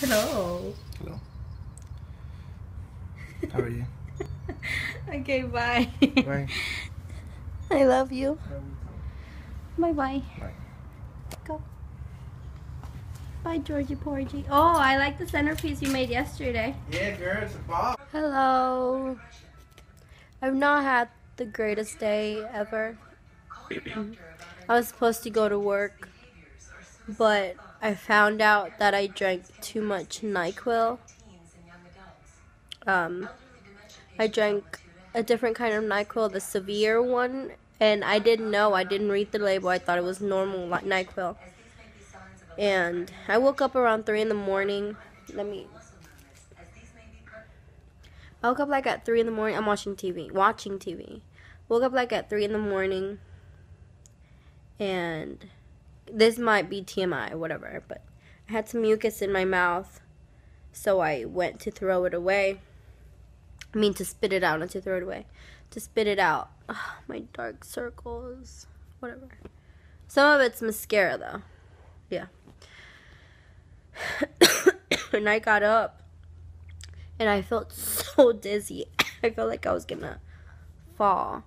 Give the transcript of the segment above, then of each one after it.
Hello. Hello. How are you? Okay, bye. Bye. I love you. Bye bye. Bye. Go. Bye, Georgie Porgy. Oh, I like the centerpiece you made yesterday. Yeah, girl, it's a bob. Hello. I've not had the greatest day ever. I was supposed to go to work, but I found out that I drank too much NyQuil. Um, I drank a different kind of NyQuil, the severe one, and I didn't know. I didn't read the label. I thought it was normal NyQuil. And I woke up around 3 in the morning. Let me I woke up like at three in the morning. I'm watching TV. Watching TV. Woke up like at three in the morning. And this might be TMI whatever, but I had some mucus in my mouth. So I went to throw it away. I mean to spit it out, not to throw it away. To spit it out. Ugh, my dark circles. Whatever. Some of it's mascara though. Yeah. and I got up and I felt so dizzy. I felt like I was gonna fall.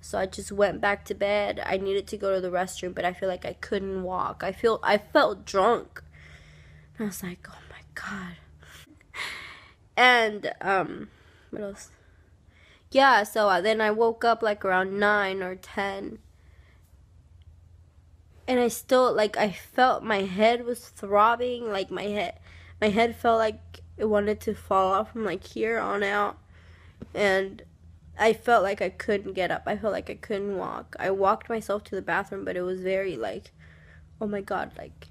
So I just went back to bed. I needed to go to the restroom, but I feel like I couldn't walk. I feel I felt drunk. And I was like, "Oh my god." And um what else? Yeah, so uh, then I woke up like around 9 or 10. And I still like I felt my head was throbbing, like my head my head felt like it wanted to fall off from like here on out and I felt like I couldn't get up. I felt like I couldn't walk. I walked myself to the bathroom, but it was very like, oh my god, like.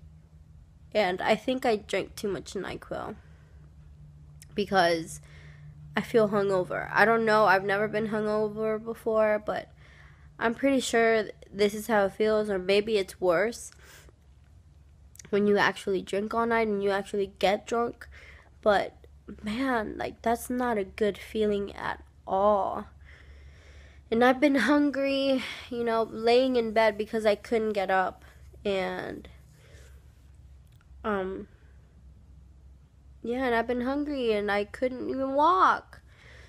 And I think I drank too much NyQuil because I feel hungover. I don't know. I've never been hungover before, but I'm pretty sure this is how it feels, or maybe it's worse when you actually drink all night and you actually get drunk. But man, like that's not a good feeling at all. And I've been hungry, you know, laying in bed because I couldn't get up and um yeah, and I've been hungry and I couldn't even walk.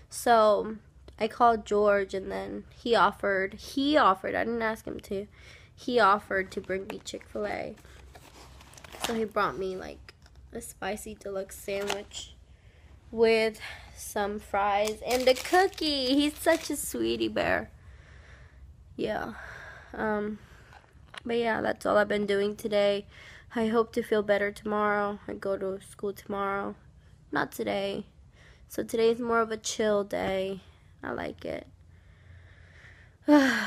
So, I called George and then he offered, he offered, I didn't ask him to. He offered to bring me Chick-fil-A. So he brought me like a spicy deluxe sandwich with some fries and a cookie. He's such a sweetie bear. Yeah. Um but yeah, that's all I've been doing today. I hope to feel better tomorrow. I go to school tomorrow. Not today. So today's more of a chill day. I like it. but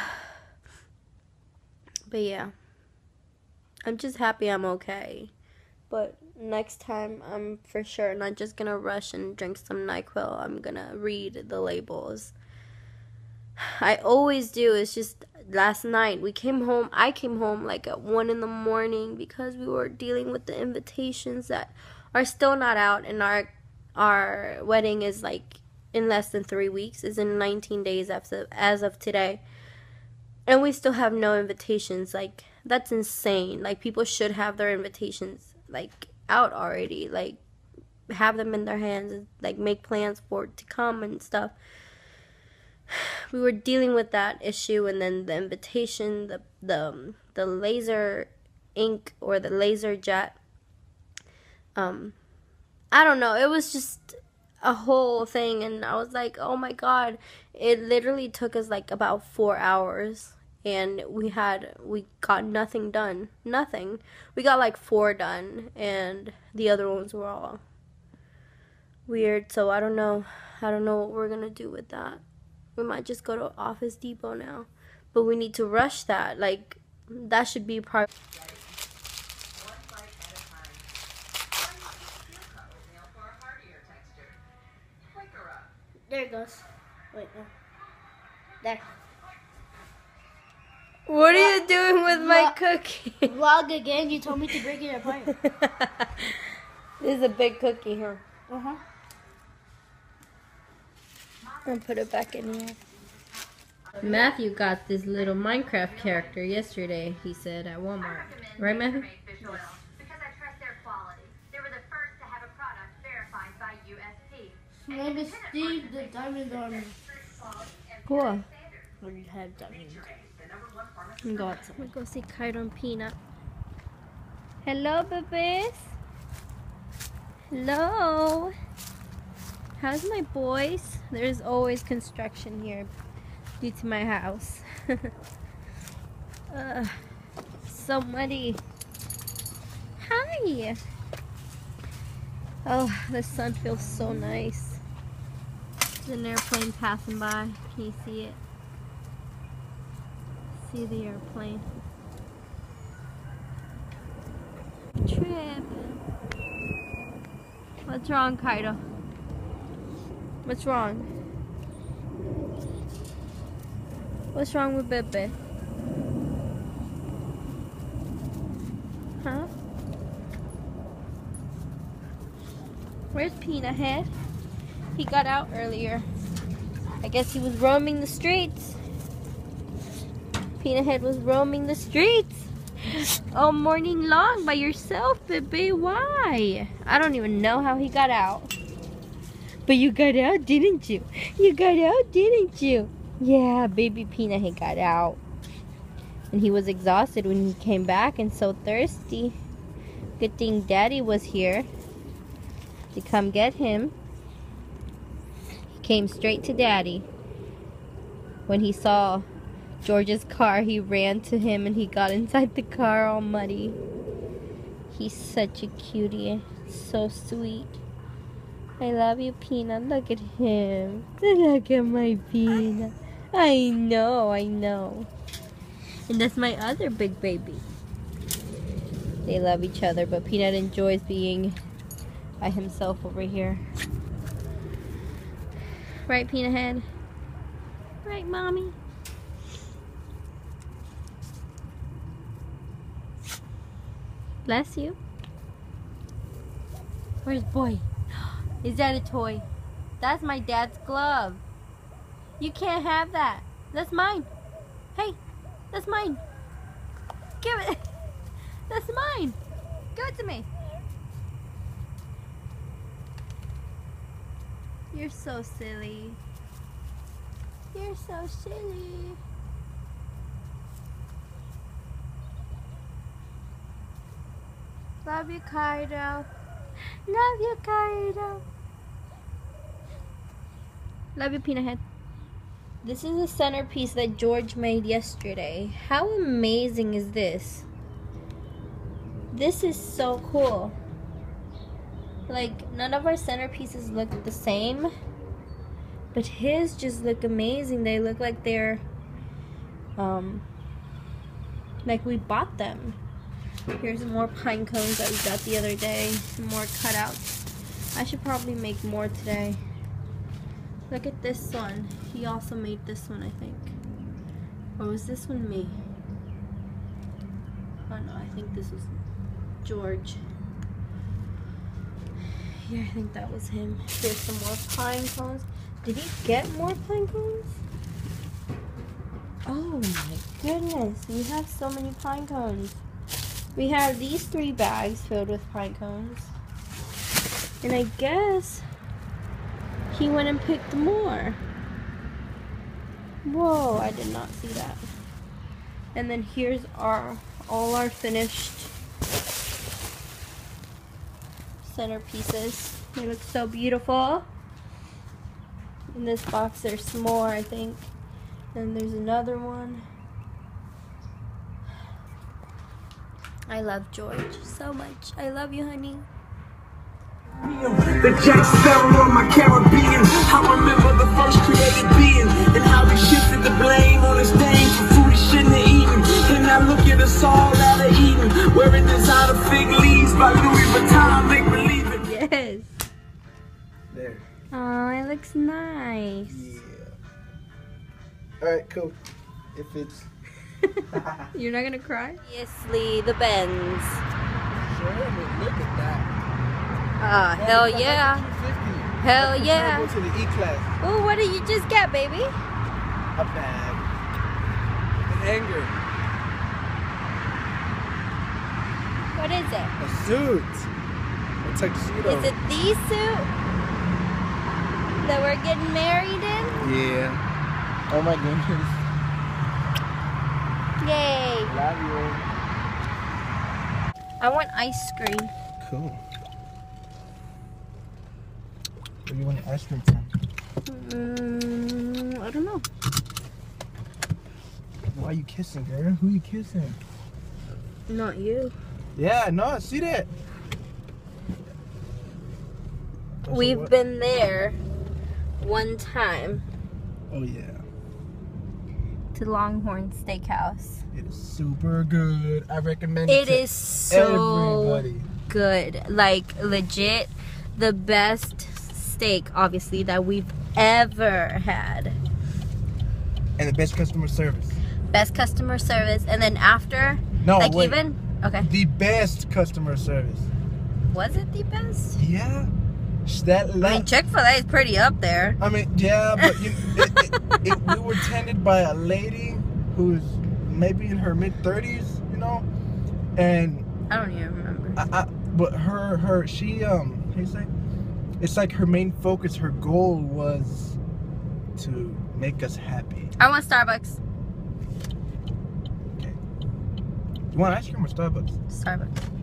yeah. I'm just happy I'm okay. But next time, I'm for sure not just gonna rush and drink some NyQuil. I'm gonna read the labels. I always do. It's just last night we came home. I came home like at one in the morning because we were dealing with the invitations that are still not out, and our our wedding is like in less than three weeks. Is in 19 days after as of today, and we still have no invitations. Like that's insane. Like people should have their invitations like out already. Like have them in their hands and like make plans for it to come and stuff. We were dealing with that issue and then the invitation, the the um, the laser ink or the laser jet um I don't know. It was just a whole thing and I was like, "Oh my god." It literally took us like about 4 hours and we had we got nothing done nothing. We got like four done and the other ones were all weird so i don't know i don't know what we're gonna do with that. We might just go to office depot now but we need to rush that like that should be part there it goes. Wait no. There what are you doing with my cookie? Vlog again. You told me to break it apart. this is a big cookie here. Uh huh. I'll put it back in here. Matthew got this little Minecraft character yesterday, he said, at Walmart. Right, Matthew? Because I trust their quality. They were the first to have a My name is Steve the Diamond Army. Cool. We have diamonds. I'm go outside. We go see Kaido Peanut. Hello, babies. Hello. How's my boys? There's always construction here due to my house. uh, so muddy. Hi. Oh, the sun feels so nice. There's an airplane passing by. Can you see it? See the airplane. Trip. What's wrong, Kaido? What's wrong? What's wrong with Bebe? Huh? Where's Peanut Head? He got out earlier. I guess he was roaming the streets. Peanut Head was roaming the streets all morning long by yourself, baby. Why? I don't even know how he got out. But you got out, didn't you? You got out, didn't you? Yeah, baby Peanut Head got out. And he was exhausted when he came back and so thirsty. Good thing Daddy was here to come get him. He came straight to Daddy. When he saw George's car, he ran to him and he got inside the car all muddy. He's such a cutie. So sweet. I love you, Peanut. Look at him. Look at my Peanut. I know, I know. And that's my other big baby. They love each other, but Peanut enjoys being by himself over here. Right, Peanut Head? Right, Mommy? Bless you. Where's Boy? Is that a toy? That's my dad's glove. You can't have that. That's mine. Hey, that's mine. Give it. That's mine. Give it to me. You're so silly. You're so silly. Love you, Kaido. Love you, Kaido. Love you, Peanut Head. This is a centerpiece that George made yesterday. How amazing is this? This is so cool. Like, none of our centerpieces look the same. But his just look amazing. They look like they're, um, like we bought them. Here's more pine cones that we got the other day. Some more cutouts. I should probably make more today. Look at this one. He also made this one, I think. Or was this one me? Oh no, I think this was George. Yeah, I think that was him. Here's some more pine cones. Did he get more pine cones? Oh my goodness, we have so many pine cones. We have these three bags filled with pine cones. And I guess he went and picked more. Whoa, I did not see that. And then here's our all our finished centerpieces. They look so beautiful. In this box there's some more, I think. Then there's another one. I love George so much. I love you, honey. The Jack Sparrow on my Caribbean. I remember the first created being and how we shifted the blame on his name for food he shouldn't have eaten. And now look at us all out of Eden, wearing designer fig leaves by Louis Vuitton, make believe it. Yes. There. Oh, it looks nice. Yeah. All right, cool. If it's You're not gonna cry? Obviously, the Benz. sure, look at that. Ah, hell yeah. Hell yeah. comparable to the E class. Oh, what did you just get, baby? A bag. An anger. What is it? A suit. A tuxedo. Is it the suit? that we're getting married in. Yeah. Oh my goodness. Yay! Love you. I want ice cream. Cool. Where do you want ice cream from? Mm, I don't know. Why are you kissing, girl? Who are you kissing? Not you. Yeah, no, see that. We've been there one time Oh yeah, to Longhorn Steakhouse. it is super good. I recommend it. It is so everybody. good. Like legit the best steak obviously that we've ever had. and the best customer service. Best customer service and then after No, like wait. even okay. The best customer service. Was it the best? Yeah. Sh- That I mean Chick-fil-A is pretty up there. I mean, yeah, but you, it, it, it, we were tended by a lady who's maybe in her mid thirties, you know, and I don't even remember. I, I, but her, her, she, um, how you say? It's like her main focus, her goal was to make us happy. I want Starbucks. Okay. You want ice cream or Starbucks? Starbucks.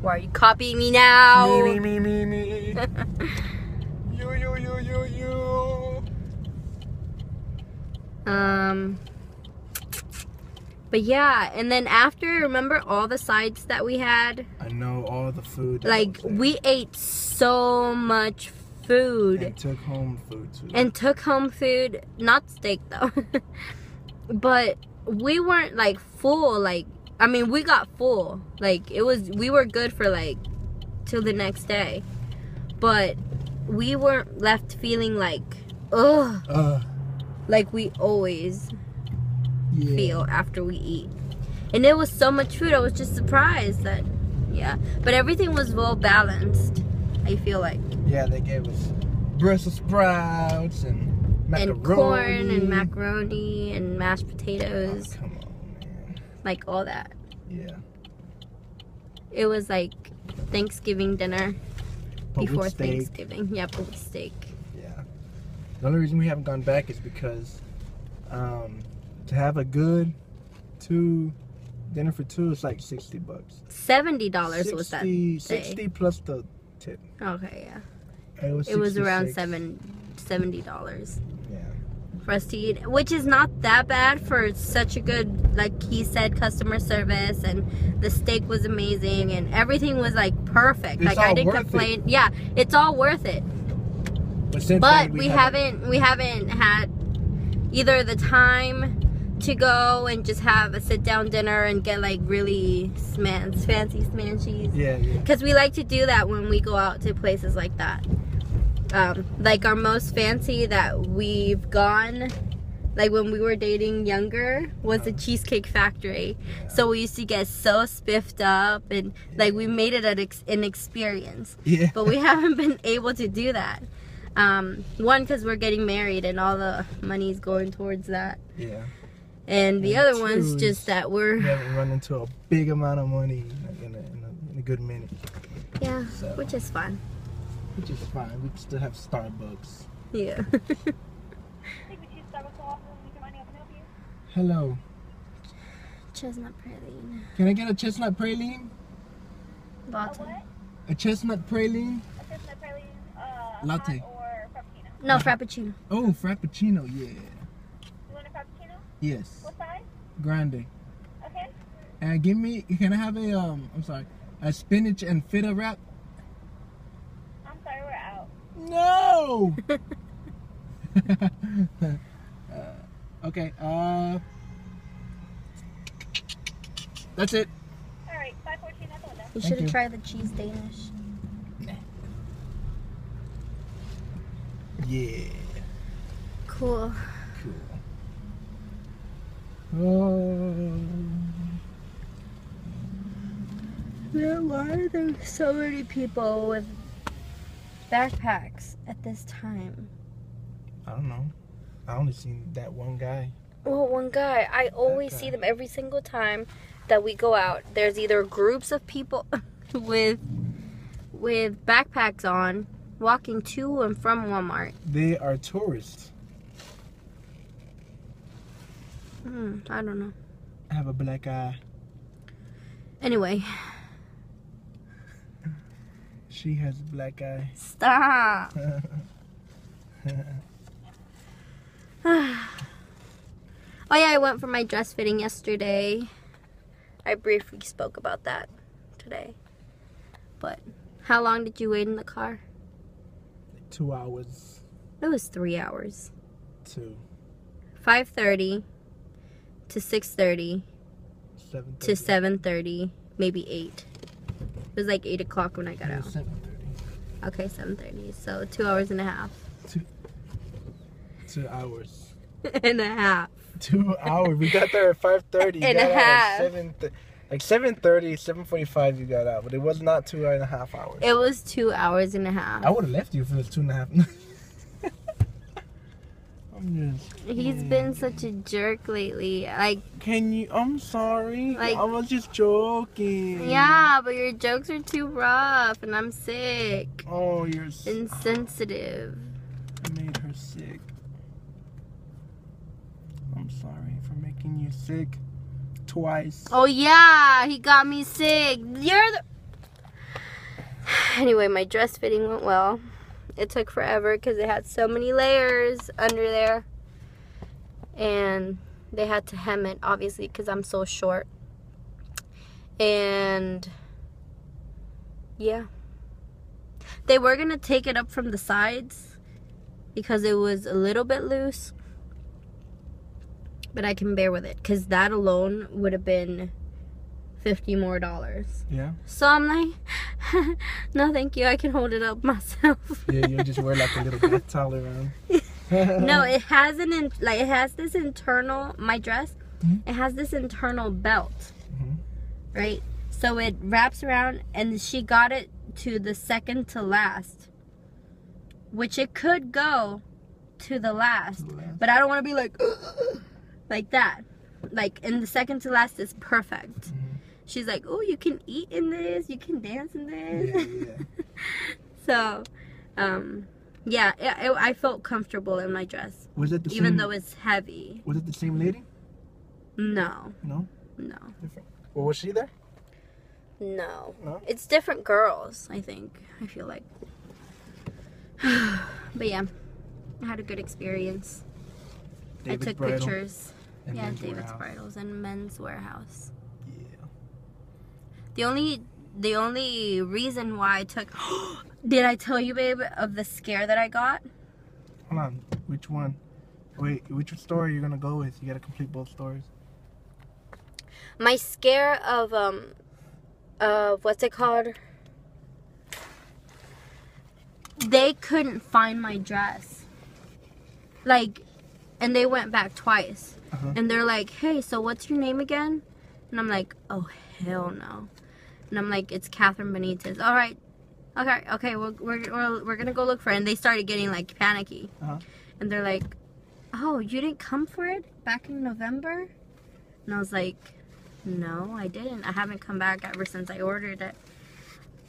Why are you copying me now? Me, me, me, me, me. you, you, you, you, you. Um, but yeah, and then after, remember all the sides that we had? I know all the food. Like, we ate so much food and took home food too. and took home food, not steak though, but we weren't like full. Like, I mean, we got full. Like, it was, we were good for like till the next day, but we weren't left feeling like, ugh, uh, like we always yeah. feel after we eat. And it was so much food. I was just surprised that, yeah. But everything was well balanced. I feel like, Yeah, they gave us Brussels sprouts and macaroni. and corn and macaroni and mashed Oh, potatoes, come on, man. Like all that. Yeah. It was like Thanksgiving dinner But before Thanksgiving. Yeah, but with steak. Yeah. The only reason we haven't gone back is because um, to have a good two dinner for two is like sixty bucks. Seventy dollars was that? 60, day. 60 plus the tip. Okay, yeah. It was, It was around 66. seven seventy dollars. For us to eat, which is not that bad for such a good, like he said, customer service, and the steak was amazing, and everything was like perfect. It's like I didn't worth it. complain. Yeah, it's all worth it. But But then, we, haven't, we haven't had either the time to go and just have a sit down dinner and get like really smans, fancy smanchies. Yeah, yeah. Because we like to do that when we go out to places like that. Um, like our most fancy that we've gone, like when we were dating younger, was the Cheesecake Factory. So we used to get so spiffed up and like we made it an, ex- an experience. Yeah. But we haven't been able to do that. Um, one, because we're getting married and all the money's going towards that. Yeah. And the And other one's just that we're, We haven't run into a big amount of money in a, in a, in a good minute, yeah, So. which is fun. Which is fine. We still have Starbucks. Yeah. Hello. Chestnut praline. Can I get a chestnut praline? Latte. A chestnut praline? Uh, Latte. or frappuccino? No, frappuccino. Oh, frappuccino, yeah. You want a frappuccino? Yes. What size? Grande. Okay. And give me, can I have a, um, I'm sorry, a spinach and feta wrap? I'm sorry, we're out. No! uh, okay, uh, that's it. All right, 514 at the window. You should have tried the cheese Danish. Yeah, Cool. cool. Oh. Yeah, why are there so many people with backpacks at this time? I don't know. I only seen that one guy. Well, one guy, I always see them every single time that we go out. There's either groups of people with with backpacks on, walking to and from Walmart. They are tourists. Hmm, I don't know. I have a black eye. Anyway, she has a black eye. Stop. oh yeah, I went for my dress fitting yesterday. I briefly spoke about that today. But how long did you wait in the car? Two hours. It was three hours. Two. 5.30 to 6.30 to 7.30, maybe 8 was like eight o'clock when I got out. Seven thirty. Okay, seven thirty. So two hours and a half. Two two hours. and a half. Two hours. We got there at five thirty. And a half. Seven. Th- like 7.30, 7.45 you got out, but it was not two and a half hours. It was two hours and a half. I would have left you for two and a half. Just. He's been such a jerk lately. Like, Can you? I'm sorry. Like- I was just joking. yeah, but your jokes are too rough, and I'm sick. Oh, you're. Insensitive. I made her sick. I'm sorry for making you sick twice. Oh yeah, he got me sick. You're the. Anyway, my dress fitting went well. It took forever because it had so many layers under there, and they had to hem it obviously because I'm so short. And yeah, they were gonna take it up from the sides because it was a little bit loose but I can bear with it because that alone would have been 50 more dollars. Yeah. So I'm like, no, thank you. I can hold it up myself. Yeah, you just wear like a little bath towel around. no, it has an in, like it has this internal my dress. Mhm. It has this internal belt, Mhm. right? So it wraps around, and she got it to the second to last, which it could go to the last, To the last. but I don't want to be like like that. Like in the second to last is perfect. Mhm. She's like, "Oh, you can eat in this, you can dance in this." Yeah, yeah. so, um, yeah, it, it, I felt comfortable in my dress, Was it the even same? though it's heavy. was it the same lady? No, No. no, Different. Well, was she there? no. No? It's different girls. I think. I feel like. but yeah, I had a good experience. David's I took Bridal pictures. and yeah, David's. Bridals and Men's Wearhouse. Yeah. The only the only reason why I took Did I tell you babe of the scare that I got? Hold on. Which one? Wait, which story you're gonna go with? You gotta complete both stories. My scare of um of what's it called? They couldn't find my dress. Like and they went back twice. Uh-huh. And they're like, "Hey, so what's your name again?" And I'm like, "Oh, hell no." And I'm like, "It's Catherine Benitez." All right. Okay, okay, we're, we're, we're, we're gonna go look for it. And they started getting like panicky. Uh-huh. And they're like, oh, you didn't come for it back in November? And I was like, no, I didn't. I haven't come back ever since I ordered it.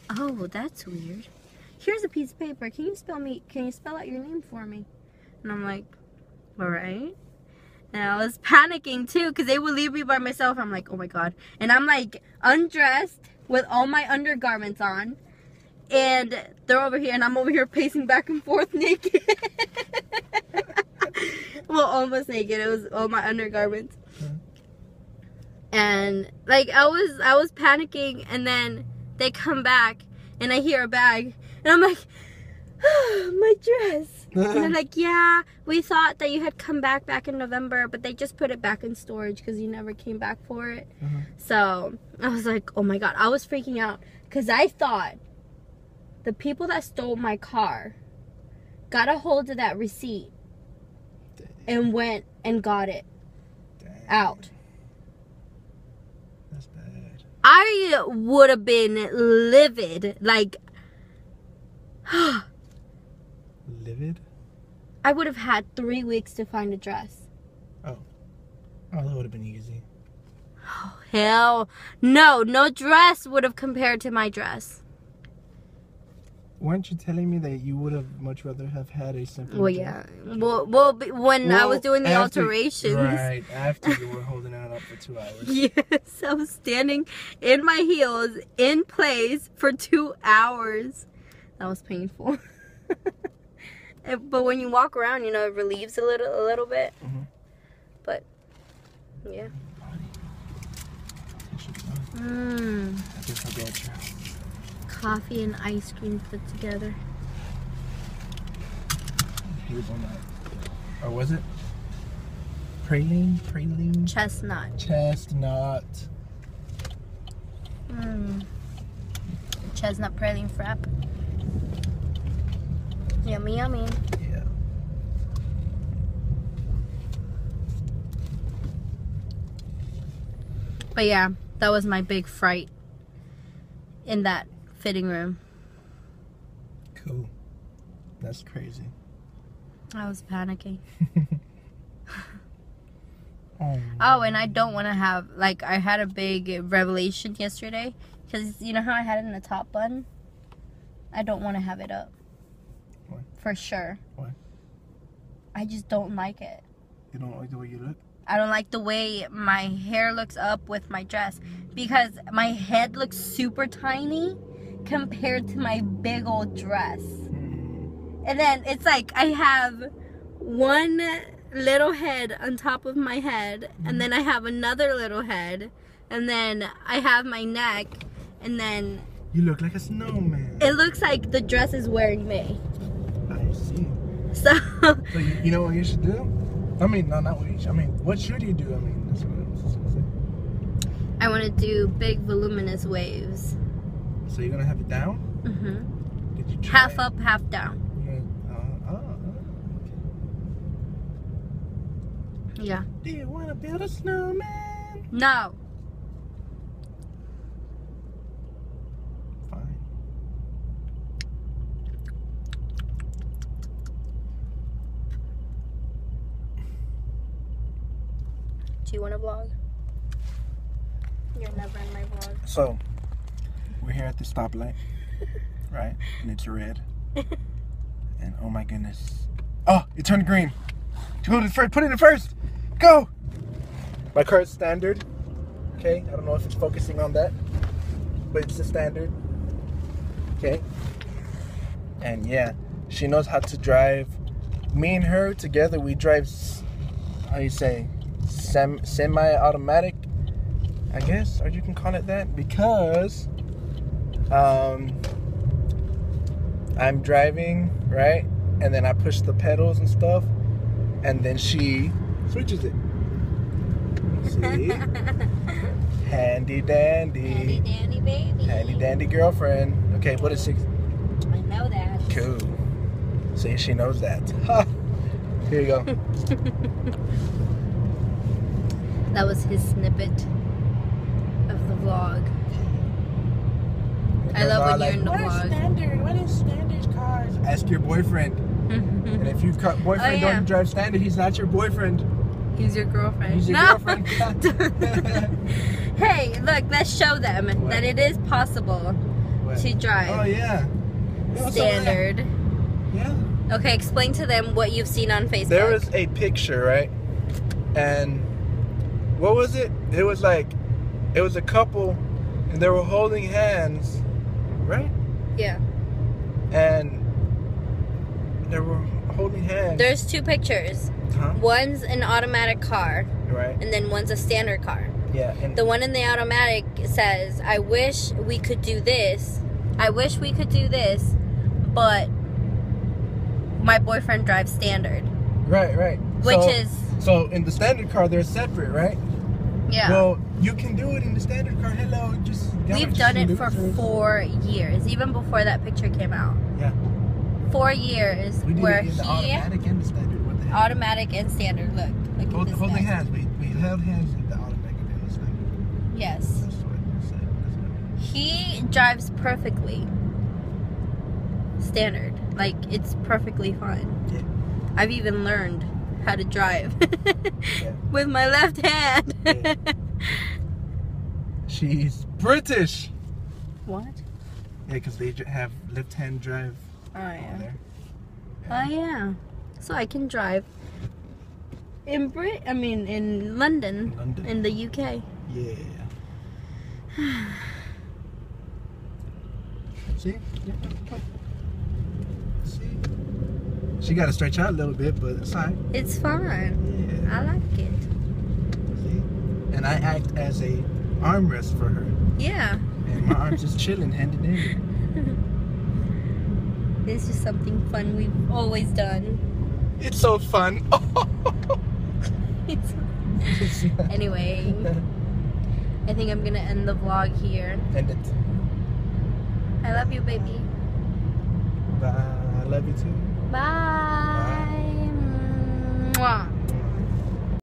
Oh, that's weird. Here's a piece of paper. Can you spell me? Can you spell out your name for me? And I'm like, all right. And I was panicking too because they would leave me by myself. I'm like, oh my god. And I'm like undressed with all my undergarments on. And they're over here, and I'm over here pacing back and forth naked. well, almost naked. It was all my undergarments. Mhm. And like I was, I was panicking, and then they come back, and I hear a bag, and I'm like, my dress. and they're like, yeah, we thought that you had come back back in November, but they just put it back in storage because you never came back for it. Uh-huh. So I was like, oh my god, I was freaking out because I thought the people that stole my car got a hold of that receipt and went and got it Dang, out. That's bad. I would have been livid. Like, Livid? I would have had three weeks to find a dress. Oh, Oh, that would have been easy. Oh, hell no, no dress would have compared to my dress. weren't you telling me that you would have much rather have had a simple? Well, jet? yeah. Well, well, when I was doing the after- alterations. Right after you were holding it up for two hours. Yes, I was standing in my heels in place for two hours. That was painful. And- but when you walk around, you know, it relieves a little, a little bit. Mhm. But yeah. Mmm, I guess I'll go at your house. coffee and ice cream put together. Hazelnut. Or oh, was it? Praline? Praline? Chestnut. Chestnut. Mmm. Chestnut praline frap. Yummy, yummy. Yeah. But yeah, that was my big fright in that fitting room. Cool. That's crazy. I was panicking. Oh. Oh, and I don't want to have like I had a big revelation yesterday because you know how I had it in the top bun. I don't want to have it up. For sure. Why? I just don't like it. You don't like the way you look? I don't like the way my hair looks up with my dress because my head looks super tiny compared to my big old dress. Hmm. And then it's like I have one little head on top of my head, and then I have another little head, and then I have my neck, and then You look like a snowman. it looks like the dress is wearing me. See. So So you, you know what you should do? I mean, no, not what you should. I mean, what should you do? I mean, that's what I was gonna say. I want to do big voluminous waves. So you're gonna have it down? Mm-hmm. Did you try? Half up, half down. Gonna- uh, oh, Yeah. okay. Do you wanna build a snowman? No. Fine. Do you want to vlog? You're never in my vlog. So, we're here at the stoplight, right? And it's red. And oh my goodness. Oh, it turned green. Put it first. Put it in first. Go. My car is standard. Okay. I don't know if it's focusing on that, but it's the standard. Okay. And yeah, she knows how to drive. Me and her together, we drive. s- How you say? Sem- semi-automatic. I guess, or you can call it that, because um, I'm driving, right? And then I push the pedals and stuff, and then she switches it. See? Handy dandy. handy dandy baby. Handy dandy girlfriend. Okay, what is six? I know that. Cool. See, she knows that. Ha! Here you go. That was his snippet of the vlog. I love when you're in the what is vlog. standard? What is standard cars? Ask your boyfriend. And if your car- boyfriend Oh, yeah. don't drive standard, he's not your boyfriend. He's your girlfriend. He's your no. girlfriend. hey, look, let's show them What? that it is possible What? to drive Oh yeah. Yeah, what's up with that? standard. Yeah. Okay, explain to them what you've seen on Facebook. There was a picture, right? And what was it? It was like it was a couple and they were holding hands, right? yeah. And they were holding hands. There's two pictures. huh? One's an automatic car, Right? and then one's a standard car. Yeah. And The one in the automatic says, I wish we could do this. I wish we could do this, but my boyfriend drives standard. right, right. Which So- is, so in the standard car they're separate, right? Yeah. Well, you can do it in the standard car. Hello, just We've done it for four years, even before that picture came out. Yeah. Four years where it in the he automatic and the standard. What the heck? automatic and standard. Look, look Hold, holding guy. hands. We, we held hands in the automatic and the standard. Yes, That's what That's what he drives perfectly. Standard, like it's perfectly fine. Yeah. I've even learned how to drive Yeah. with my left hand. Yeah. She's British. what? Yeah, because they have left-hand drive Oh yeah. there. Oh yeah. So I can drive in Brit. I mean in London, London. in the UK. Yeah. See? See? She got to stretch out a little bit, but it's fine. It's fine. Yeah. I like it. See? And I act as a armrest for her. Yeah. And my arm's just chilling, hand in hand. It's just something fun we've always done. It's so fun. anyway, I think I'm gonna end the vlog here. End it. I love you, baby. Bye. I love you too. Bye. Mwah.